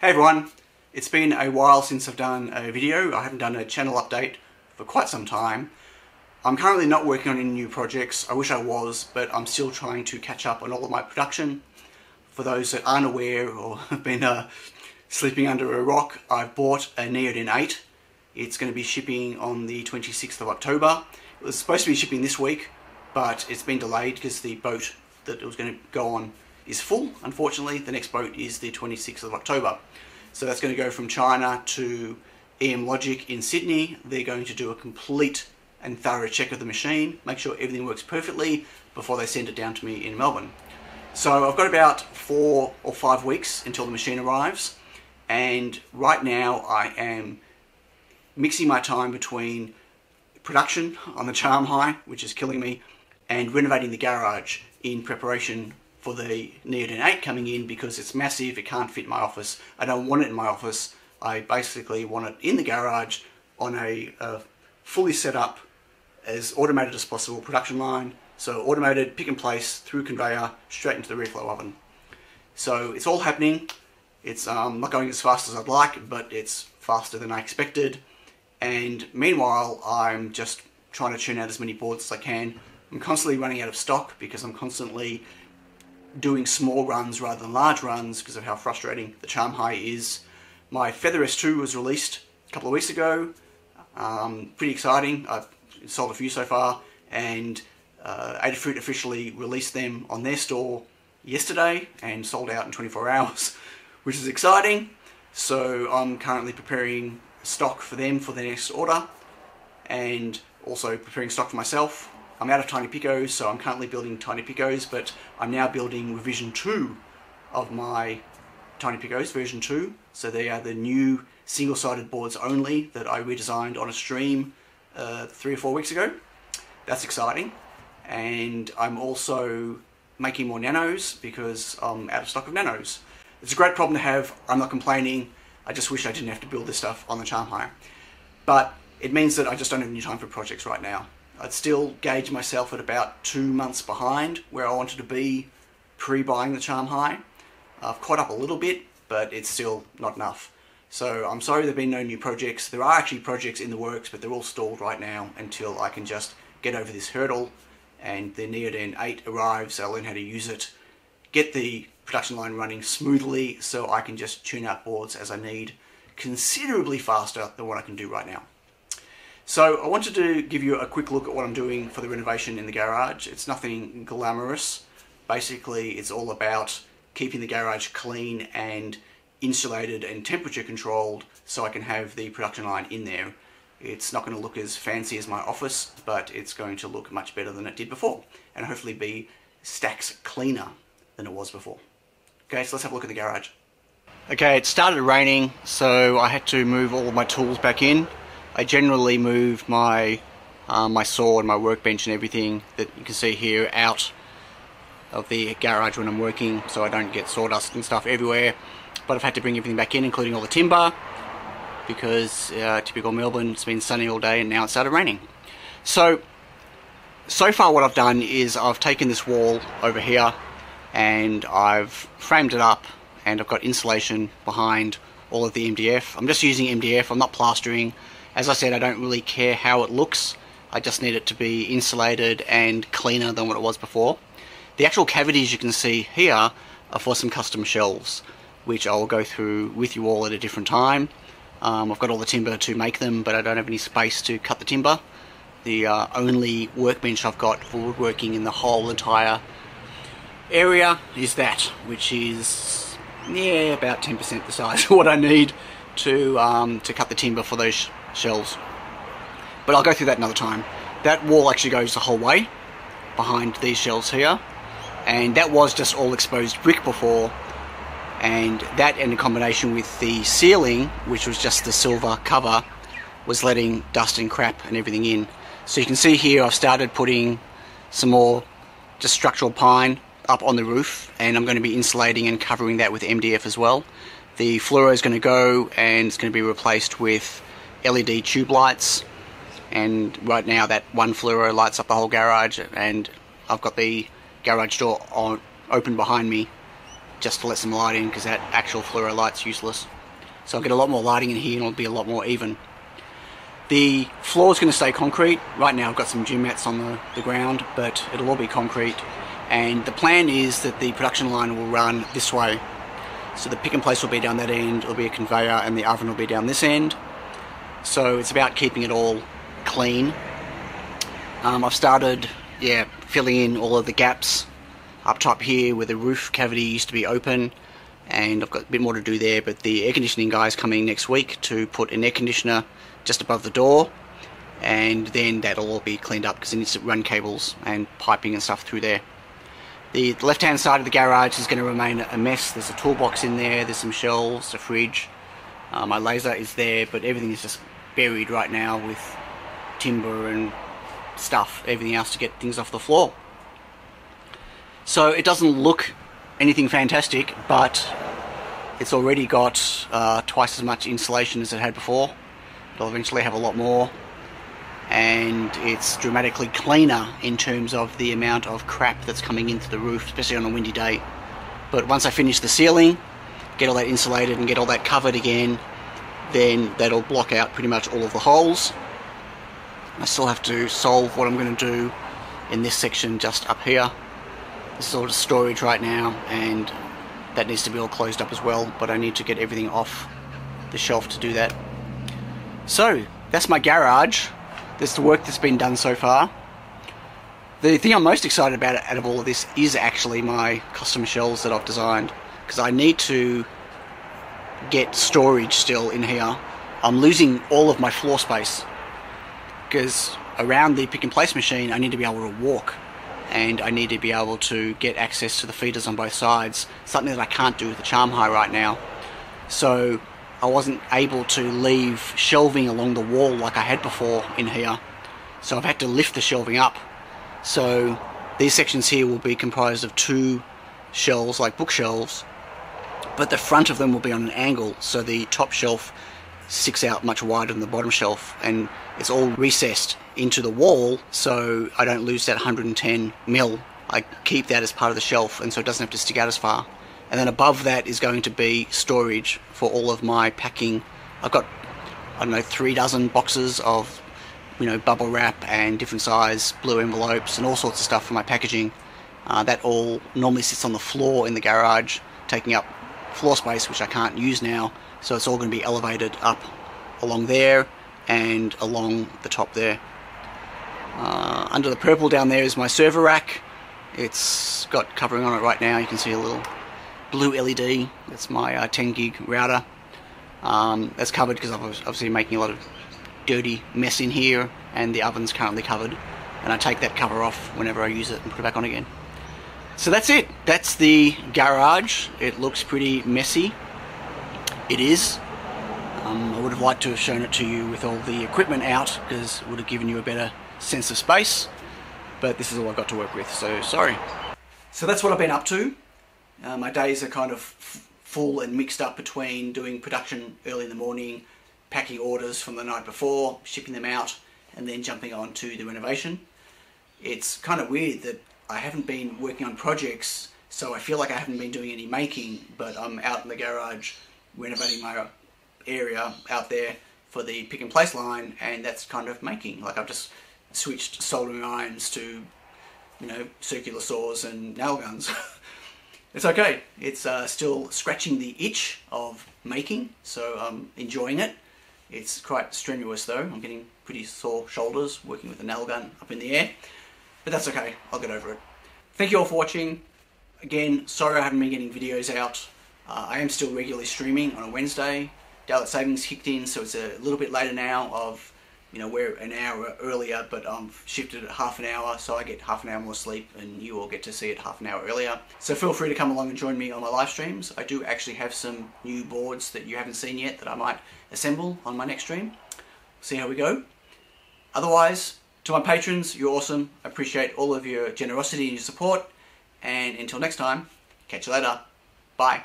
Hey everyone, it's been a while since I've done a video. I haven't done a channel update for quite some time. I'm currently not working on any new projects. I wish I was, but I'm still trying to catch up on all of my production. For those that aren't aware or have been uh, sleeping under a rock, I've bought a Neoden 8. It's going to be shipping on the 26th of October. It was supposed to be shipping this week, but it's been delayed because the boat that it was going to go on is full, unfortunately. The next boat is the 26th of October. So that's going to go from China to EM Logic in Sydney. They're going to do a complete and thorough check of the machine, make sure everything works perfectly before they send it down to me in Melbourne. So I've got about four or five weeks until the machine arrives, and right now I am mixing my time between production on the CharmHigh, which is killing me, and renovating the garage in preparation for the Neoden 8 coming in because it's massive, it can't fit my office. I don't want it in my office. I basically want it in the garage on a, fully set up as automated as possible production line. So automated, pick and place, through conveyor, straight into the reflow oven. So it's all happening. It's um, not going as fast as I'd like, but it's faster than I expected. And meanwhile, I'm just trying to tune out as many boards as I can. I'm constantly running out of stock because I'm constantly doing small runs rather than large runs because of how frustrating the CharmHigh is. My FeatherS2 was released a couple of weeks ago. Um, pretty exciting. I've sold a few so far, and uh, Adafruit officially released them on their store yesterday and sold out in 24 hours, which is exciting. So I'm currently preparing stock for them for the next order, and also preparing stock for myself I'm out of TinyPICOs, so I'm currently building TinyPICOs, but I'm now building revision 2 of my TinyPICOs, version 2. So they are the new single-sided boards only that I redesigned on a stream uh, three or four weeks ago. That's exciting. And I'm also making more nanos because I'm out of stock of nanos. It's a great problem to have. I'm not complaining. I just wish I didn't have to build this stuff on the CharmHigh. But it means that I just don't have any time for projects right now. I'd still gauge myself at about two months behind where I wanted to be pre-buying the CharmHigh. I've caught up a little bit, but it's still not enough. So I'm sorry there have been no new projects. There are actually projects in the works, but they're all stalled right now until I can just get over this hurdle and the Neoden 8 arrives, I'll learn how to use it, get the production line running smoothly so I can just tune out boards as I need considerably faster than what I can do right now. So I wanted to give you a quick look at what I'm doing for the renovation in the garage. It's nothing glamorous. Basically, it's all about keeping the garage clean and insulated and temperature controlled so I can have the production line in there. It's not going to look as fancy as my office, but it's going to look much better than it did before, and hopefully be stacks cleaner than it was before. Okay, so let's have a look at the garage. Okay, it started raining, so I had to move all of my tools back in. I generally move my um, my saw and my workbench and everything that you can see here out of the garage when I'm working so I don't get sawdust and stuff everywhere. But I've had to bring everything back in including all the timber because uh, typical Melbourne it's been sunny all day and now it started raining. So so far what I've done is I've taken this wall over here and I've framed it up and I've got insulation behind all of the MDF I'm just using MDF I'm not plastering as I said, I don't really care how it looks. I just need it to be insulated and cleaner than what it was before. The actual cavities you can see here are for some custom shelves, which I'll go through with you all at a different time. Um, I've got all the timber to make them, but I don't have any space to cut the timber. The uh, only workbench I've got for woodworking in the whole entire area is that, which is yeah about 10% the size of what I need to um, to cut the timber for those shelves. But I'll go through that another time. That wall actually goes the whole way behind these shelves here. And that was just all exposed brick before. And that in combination with the ceiling, which was just the silver cover, was letting dust and crap and everything in. So you can see here I've started putting some more just structural pine up on the roof and I'm going to be insulating and covering that with MDF as well. The fluoro is going to go and it's going to be replaced with LED tube lights and right now that one fluoro lights up the whole garage and I've got the garage door on, open behind me just to let some light in because that actual fluoro light's useless. So I'll get a lot more lighting in here and it'll be a lot more even. The floor is going to stay concrete. Right now I've got some gym mats on the, the ground, but it'll all be concrete. And the plan is that the production line will run this way. So the pick and place will be down that end, it'll be a conveyor, and the oven will be down this end. So it's about keeping it all clean. Um, I've started, yeah, filling in all of the gaps up top here where the roof cavity used to be open and I've got a bit more to do there but the air conditioning guy is coming next week to put an air conditioner just above the door and then that'll all be cleaned up because it needs to run cables and piping and stuff through there. The left hand side of the garage is going to remain a mess. There's a toolbox in there, there's some shelves, a fridge. Uh, my laser is there but everything is just buried right now with timber and stuff, everything else to get things off the floor. So it doesn't look anything fantastic, but it's already got uh, twice as much insulation as it had before. It'll eventually have a lot more, and it's dramatically cleaner in terms of the amount of crap that's coming into the roof, especially on a windy day. But once I finish the ceiling, get all that insulated and get all that covered again, then that'll block out pretty much all of the holes. I still have to solve what I'm going to do in this section just up here. This is all just storage right now and that needs to be all closed up as well but I need to get everything off the shelf to do that. So that's my garage. That's the work that's been done so far. The thing I'm most excited about out of all of this is actually my custom shelves that I've designed because I need to get storage still in here. I'm losing all of my floor space because around the pick and place machine I need to be able to walk and I need to be able to get access to the feeders on both sides, something that I can't do with the CharmHigh right now. So I wasn't able to leave shelving along the wall like I had before in here. So I've had to lift the shelving up. So these sections here will be comprised of two shelves, like bookshelves, but the front of them will be on an angle, so the top shelf sticks out much wider than the bottom shelf, and it's all recessed into the wall so I don't lose that 110 mil. I keep that as part of the shelf and so it doesn't have to stick out as far. And then above that is going to be storage for all of my packing. I've got, I don't know, three dozen boxes of, you know, bubble wrap and different size blue envelopes and all sorts of stuff for my packaging. Uh, that all normally sits on the floor in the garage, taking up floor space, which I can't use now. So it's all going to be elevated up along there and along the top there. Uh, under the purple down there is my server rack. It's got covering on it right now. You can see a little blue LED. That's my uh, 10 gig router. Um, that's covered because I'm obviously making a lot of dirty mess in here and the oven's currently covered. And I take that cover off whenever I use it and put it back on again. So that's it. That's the garage. It looks pretty messy. It is. Um, I would have liked to have shown it to you with all the equipment out because it would have given you a better sense of space, but this is all I've got to work with, so sorry. So that's what I've been up to. Uh, my days are kind of full and mixed up between doing production early in the morning, packing orders from the night before, shipping them out, and then jumping on to the renovation. It's kind of weird that I haven't been working on projects, so I feel like I haven't been doing any making, but I'm out in the garage renovating my area out there for the pick and place line, and that's kind of making. Like I've just switched soldering irons to, you know, circular saws and nail guns. it's okay. It's uh, still scratching the itch of making, so I'm enjoying it. It's quite strenuous though. I'm getting pretty sore shoulders working with a nail gun up in the air. But that's okay. I'll get over it. Thank you all for watching. Again, sorry I haven't been getting videos out. Uh, I am still regularly streaming on a Wednesday. Daylight savings kicked in, so it's a little bit later now of you know, we're an hour earlier, but I've shifted it half an hour, so I get half an hour more sleep, and you all get to see it half an hour earlier. So feel free to come along and join me on my live streams. I do actually have some new boards that you haven't seen yet that I might assemble on my next stream. See how we go. Otherwise, to my patrons, you're awesome. I appreciate all of your generosity and your support. And until next time, catch you later. Bye.